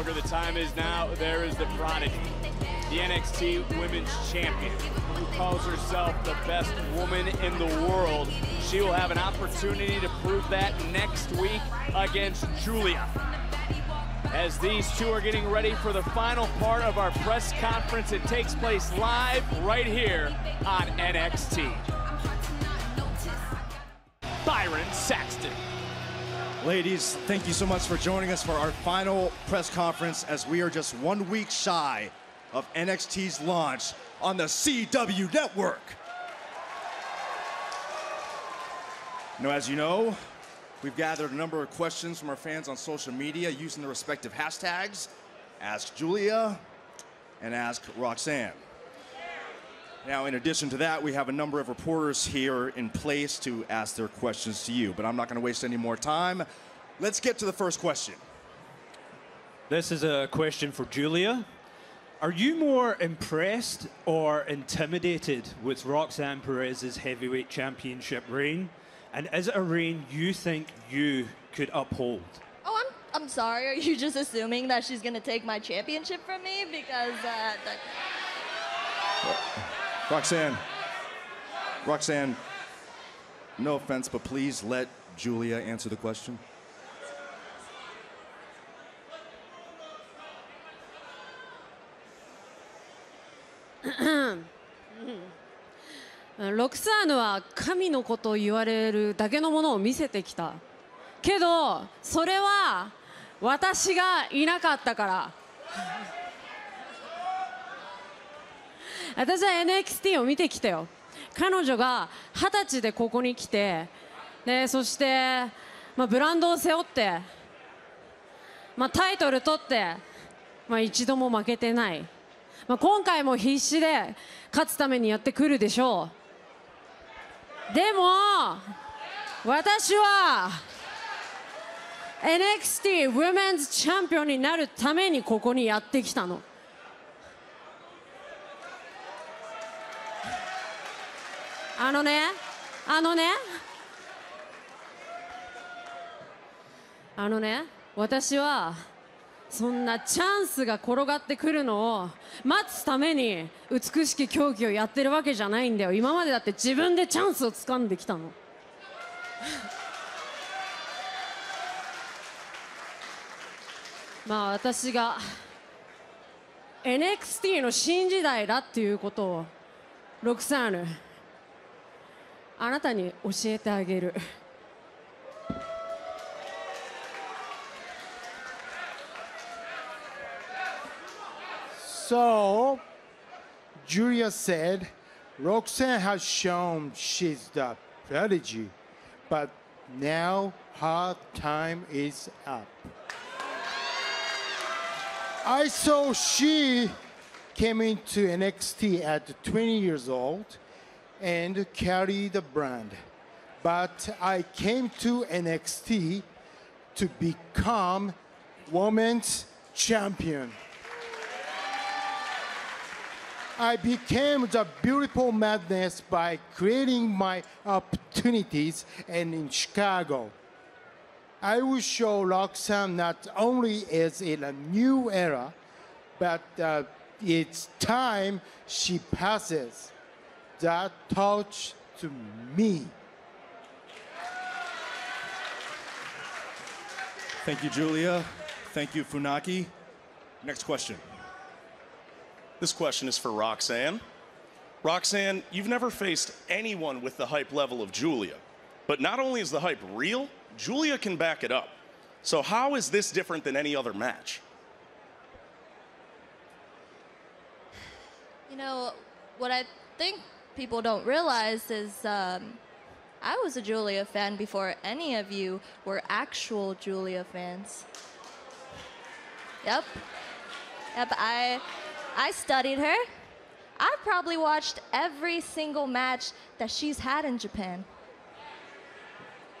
The time is now. There is the prodigy, the NXT Women's Champion, who calls herself the best woman in the world. She will have an opportunity to prove that next week against Giulia. As these two are getting ready for the final part of our press conference, it takes place live right here on NXT. Byron Saxton. Ladies, thank you so much for joining us for our final press conference as we are just one week shy of NXT's launch on the CW network. Now, as you know, we've gathered a number of questions from our fans on social media using the respective hashtags Ask Giulia and Ask Roxanne. Now, in addition to that, we have a number of reporters here in place to ask their questions to you, but I'm not going to waste any more time. Let's get to the first question. This is a question for Giulia. Are you more impressed or intimidated with Roxanne Perez's heavyweight championship reign? And is it a reign you think you could uphold? Oh, I'm, I'm sorry. Are you just assuming that she's going to take my championship from me? Because uh, that... Roxanne, Roxanne, no offense, but please let Julia answer the question. ロクサーヌは神のことを言われるだけのものを見せてきたけどそれは私がいなかったから私は NXT を見てきたよ。彼女が二十歳でここに来てでそして、まあ、ブランドを背負って、まあ、タイトル取って、まあ、一度も負けてない、まあ、今回も必死で勝つためにやってくるでしょう。でも私は NXT ウィメンズチャンピオンになるためにここにやってきたの。あのねあのねあのね私はそんなチャンスが転がってくるのを待つために美しき競技をやってるわけじゃないんだよ。今までだって自分でチャンスを掴んできたの。まあ私が NXT の新時代だっていうことをロクサーヌあなたに教えてあげる So, Giulia said, Roxanne has shown she's the prodigy, but now her time is up. I saw she came into NXT at 20 years old and carry the brand. But I came to NXT to become women's champion. I became the beautiful madness by creating my opportunities and in Chicago. I will show Roxanne not only is in a new era, but uh, it's time she passes that torch to me. Thank you, Giulia. Thank you, Funaki. Next question. This question is for Roxanne. Roxanne, you've never faced anyone with the hype level of Giulia. But not only is the hype real, Giulia can back it up. So, how is this different than any other match? You know, what I think people don't realize is um, I was a Giulia fan before any of you were actual Giulia fans. Yep. Yep, I I studied her. I've probably watched every single match that she's had in Japan.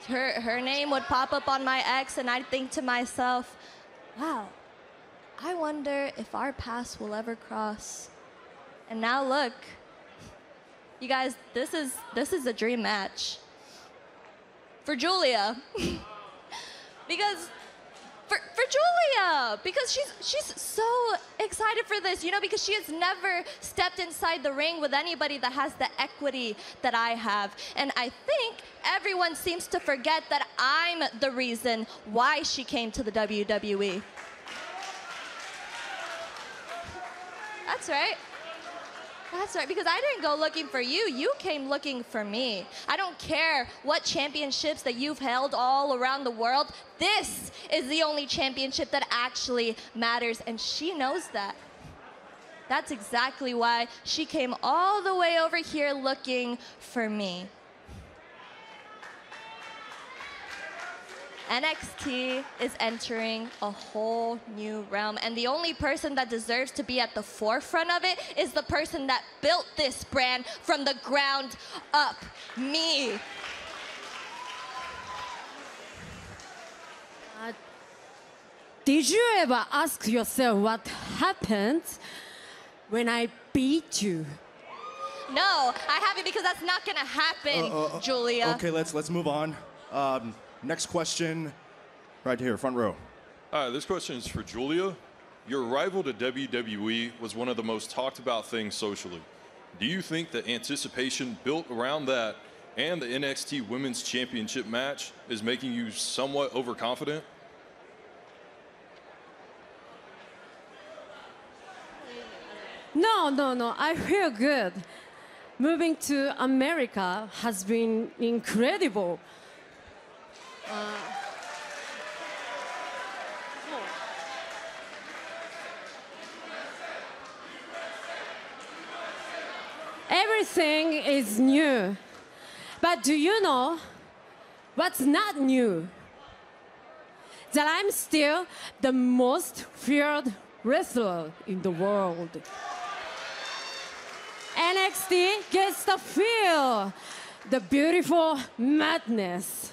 Her her name would pop up on my ex, and I'd think to myself, wow, I wonder if our paths will ever cross. And now look. You guys, this is this is a dream match. For Giulia. because for, for Giulia because she's she's so excited for this, you know, because she has never stepped inside the ring with anybody that has the equity that I have. And I think everyone seems to forget that I'm the reason why she came to the WWE. That's right. That's right, because I didn't go looking for you. You came looking for me. I don't care what championships that you've held all around the world. This is the only championship that actually matters, and she knows that. That's exactly why she came all the way over here looking for me. NXT is entering a whole new realm, and the only person that deserves to be at the forefront of it is the person that built this brand from the ground up me. Did you ever ask yourself what happens when I beat you? No, I haven't because that's not gonna happen, uh, uh, uh, Giulia. Okay, let's let's move on. Um, next question, right here, front row. Hi, this question is for Giulia. Your arrival to WWE was one of the most talked about things socially. Do you think the anticipation built around that and the NXT Women's Championship match is making you somewhat overconfident? No, no, no. I feel good. Moving to America has been incredible. Uh, Everything is new. But do you know what's not new? That I'm still the most feared wrestler in the world. NXT gets to feel the beautiful madness.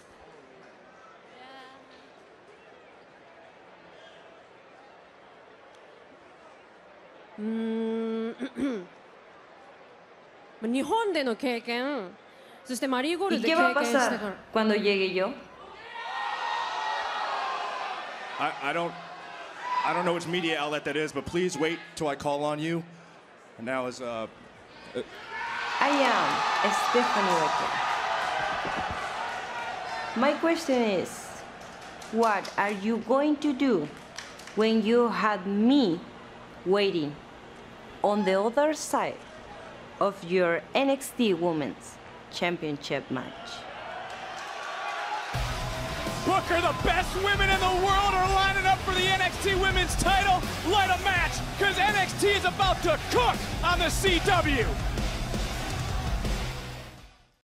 うーん日本での経験そしてマリーゴールドで経験してから cuando llegue yo? I, I don't I don't know which media outlet that is, but please wait till I call on you. And now is uh, uh I am Stephanie Vaquer. My question is, what are you going to do when you have me waiting? On the other side of your NXT Women's Championship match? Booker, the best women in the world are lining up for the NXT Women's title. Light a match, because NXT is about to cook on the CW.